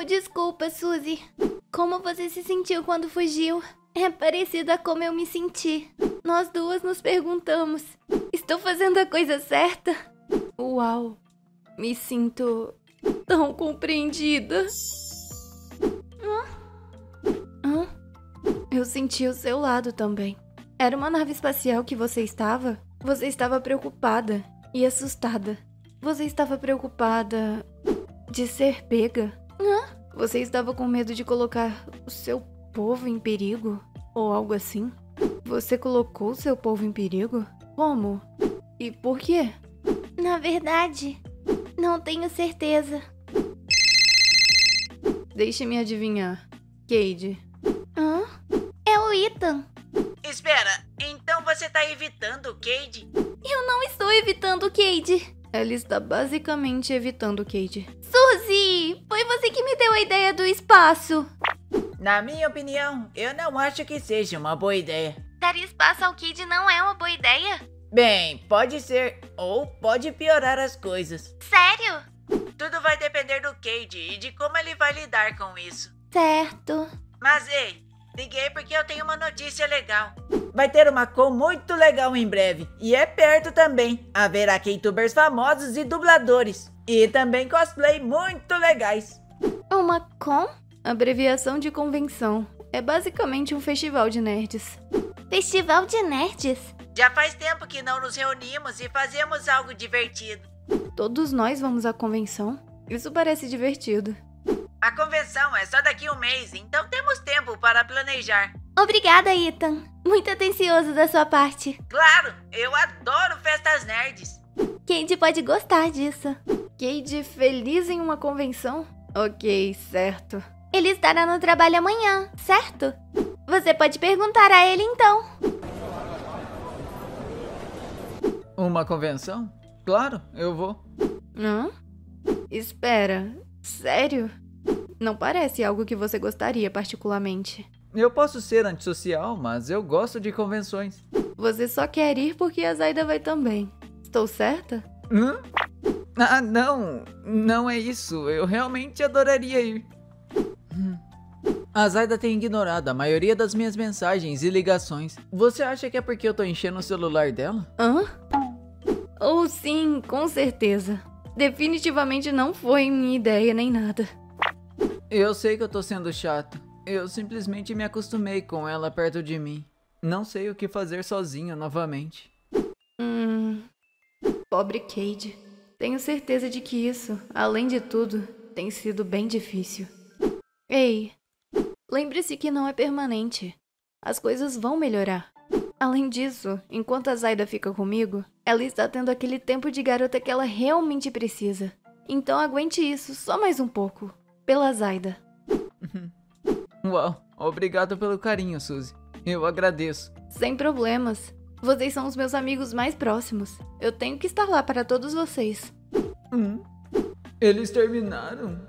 Mil desculpas, Suzy. Como você se sentiu quando fugiu? É parecido a como eu me senti. Nós duas nos perguntamos: estou fazendo a coisa certa? Uau, me sinto tão compreendida. Hã? Hã? Eu senti o seu lado também. Era uma nave espacial que você estava? Você estava preocupada e assustada. Você estava preocupada de ser pega? Hã? Você estava com medo de colocar o seu povo em perigo? Ou algo assim? Você colocou seu povo em perigo? Como? E por quê? Na verdade, não tenho certeza. Deixe-me adivinhar. Cade. Hã? É o Ethan. Espera, então você tá evitando o Cade? Eu não estou evitando o Cade. Ela está basicamente evitando o Cade. Suzy! Você que me deu a ideia do espaço. Na minha opinião, eu não acho que seja uma boa ideia. Dar espaço ao Cade não é uma boa ideia? Bem, pode ser, ou pode piorar as coisas. Sério? Tudo vai depender do Cade e de como ele vai lidar com isso. Certo. Mas ei, liguei porque eu tenho uma notícia legal. Vai ter uma com muito legal em breve. E é perto também. Haverá K-tubers famosos e dubladores. E também cosplay muito legais. Uma com? Abreviação de convenção. É basicamente um festival de nerds. Festival de nerds? Já faz tempo que não nos reunimos e fazemos algo divertido. Todos nós vamos à convenção? Isso parece divertido. A convenção é só daqui a um mês, então temos tempo para planejar. Obrigada, Ethan. Muito atencioso da sua parte. Claro, eu adoro festas nerds. Cade pode gostar disso. Cade feliz em uma convenção? Ok, certo. Ele estará no trabalho amanhã, certo? Você pode perguntar a ele então. Uma convenção? Claro, eu vou. Hã? Espera, sério? Não parece algo que você gostaria particularmente. Eu posso ser antissocial, mas eu gosto de convenções. Você só quer ir porque a Zaida vai também. Estou certa? Hã? Ah, não. Não é isso. Eu realmente adoraria ir. Hum. A Zaida tem ignorado a maioria das minhas mensagens e ligações. Você acha que é porque eu tô enchendo o celular dela? Hã? Oh, sim, com certeza. Definitivamente não foi minha ideia nem nada. Eu sei que eu tô sendo chato. Eu simplesmente me acostumei com ela perto de mim. Não sei o que fazer sozinho novamente. Hum. Pobre Cade. Tenho certeza de que isso, além de tudo, tem sido bem difícil. Ei, lembre-se que não é permanente. As coisas vão melhorar. Além disso, enquanto a Zaida fica comigo, ela está tendo aquele tempo de garota que ela realmente precisa. Então aguente isso só mais um pouco. Pela Zaida. Uau, obrigado pelo carinho, Suzy. Eu agradeço. Sem problemas. Vocês são os meus amigos mais próximos. Eu tenho que estar lá para todos vocês. Hum? Eles terminaram?